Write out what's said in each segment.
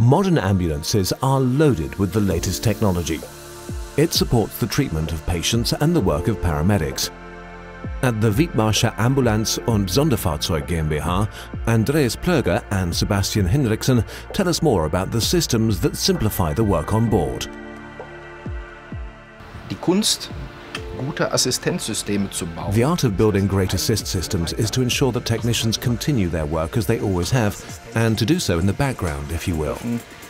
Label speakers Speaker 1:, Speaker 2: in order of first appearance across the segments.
Speaker 1: Modern ambulances are loaded with the latest technology. It supports the treatment of patients and the work of paramedics. At the Wietmarscher Ambulanz- und Sonderfahrzeug GmbH, Andreas Plöger and Sebastian Hinrichsen tell us more about the systems that simplify the work on board.
Speaker 2: Die Kunst gute Assistenzsysteme zu bauen.
Speaker 1: The art of building great assist systems is to ensure that technicians continue their work as they always have, and to do so in the background, if you will.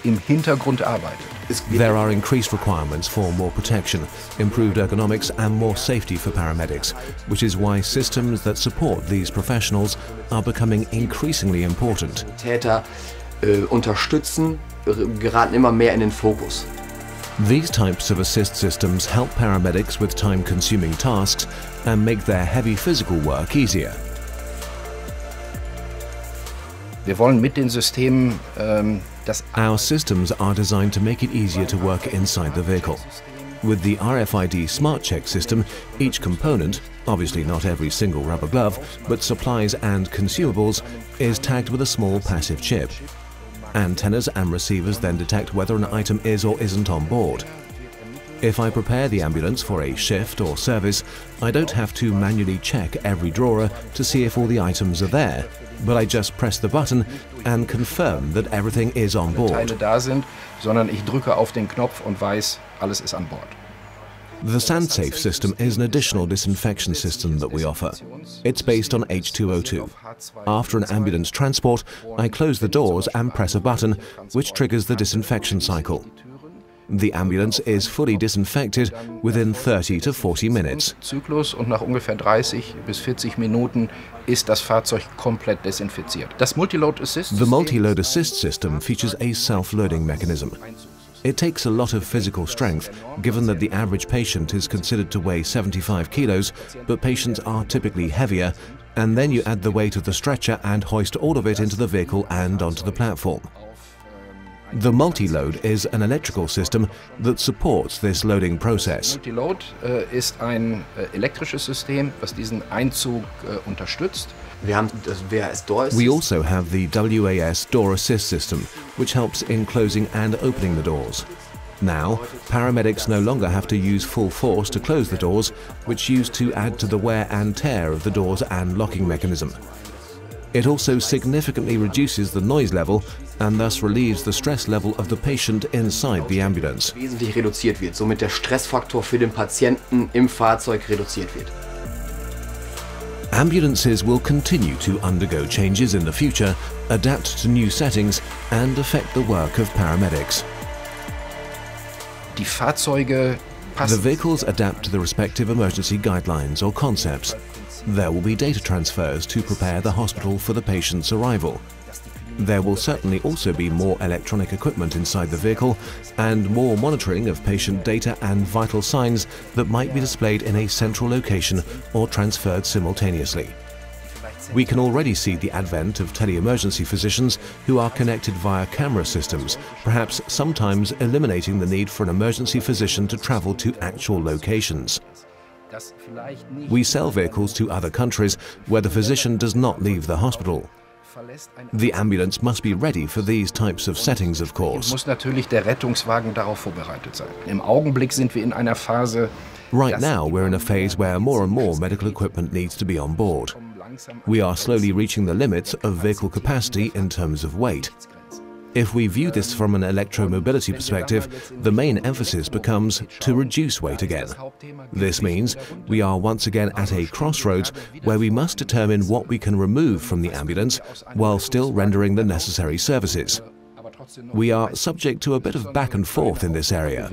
Speaker 2: Im Hintergrund arbeitet.
Speaker 1: There are increased requirements for more protection, improved ergonomics and more safety for paramedics, which is why systems that support these professionals are becoming increasingly important.
Speaker 3: Täter äh, unterstützen, äh, geraten immer mehr in den Fokus.
Speaker 1: These types of assist systems help paramedics with time-consuming tasks and make their heavy physical work easier.
Speaker 2: Wir wollen mit den Systemen ähm,
Speaker 1: Our systems are designed to make it easier to work inside the vehicle. With the RFID Smart Check system, each component, obviously not every single rubber glove, but supplies and consumables, is tagged with a small passive chip. Antennas and receivers then detect whether an item is or isn't on board. If I prepare the ambulance for a shift or service, I don't have to manually check every drawer to see if all the items are there, but I just press the button and confirm that everything is on board.
Speaker 2: Teile da sind, sondern ich drücke auf den Knopf und weiß, alles ist an Bord.
Speaker 1: The SandSafe system is an additional disinfection system that we offer. It's based on H2O2. After an ambulance transport, I close the doors and press a button, which triggers the disinfection cycle. The ambulance is fully disinfected within 30 to 40 minutes.
Speaker 2: Zyklus und nach ungefähr 30 bis 40 Minuten ist das Fahrzeug komplett desinfiziert. Das Multiload Assist
Speaker 1: The multi-load assist system features a self-loading mechanism. It takes a lot of physical strength, given that the average patient is considered to weigh 75 kilos, but patients are typically heavier, and then you add the weight of the stretcher and hoist all of it into the vehicle and onto the platform. The multi-load is an electrical system that supports this loading process.
Speaker 2: Uh, Ist ein äh, elektrisches System, was diesen Einzug äh, unterstützt.
Speaker 3: Wir haben das WAS Door
Speaker 1: We also have the WAS Door Assist system, which helps in closing and opening the doors. Now, paramedics no longer have to use full force to close the doors, which used to add to the wear and tear of the doors and locking mechanism. It also significantly reduces the noise level and thus relieves the stress level of the patient inside the ambulance.
Speaker 3: wesentlich reduziert wird, somit der Stressfaktor für den Patienten im Fahrzeug reduziert wird.
Speaker 1: Ambulances will continue to undergo changes in the future, adapt to new settings and affect the work of paramedics. The vehicles adapt to the respective emergency guidelines or concepts. There will be data transfers to prepare the hospital for the patient's arrival. There will certainly also be more electronic equipment inside the vehicle and more monitoring of patient data and vital signs that might be displayed in a central location or transferred simultaneously. We can already see the advent of tele-emergency physicians who are connected via camera systems, perhaps sometimes eliminating the need for an emergency physician to travel to actual locations.
Speaker 2: das vielleicht nicht
Speaker 1: We sell vehicles to other countries where the physician does not leave the hospital. The ambulance must be ready for these types of settings, of course.
Speaker 2: muss natürlich der Rettungswagen darauf vorbereitet sein. Im Augenblick sind wir in einer Phase,
Speaker 1: Right now, we're in a phase where more and more medical equipment needs to be on board. Um we are slowly reaching the limits of vehicle capacity in terms of weight. If we view this from an electromobility perspective, the main emphasis becomes to reduce weight again. This means we are once again at a crossroads where we must determine what we can remove from the ambulance while still rendering the necessary services. We are subject to a bit of back and forth in this area.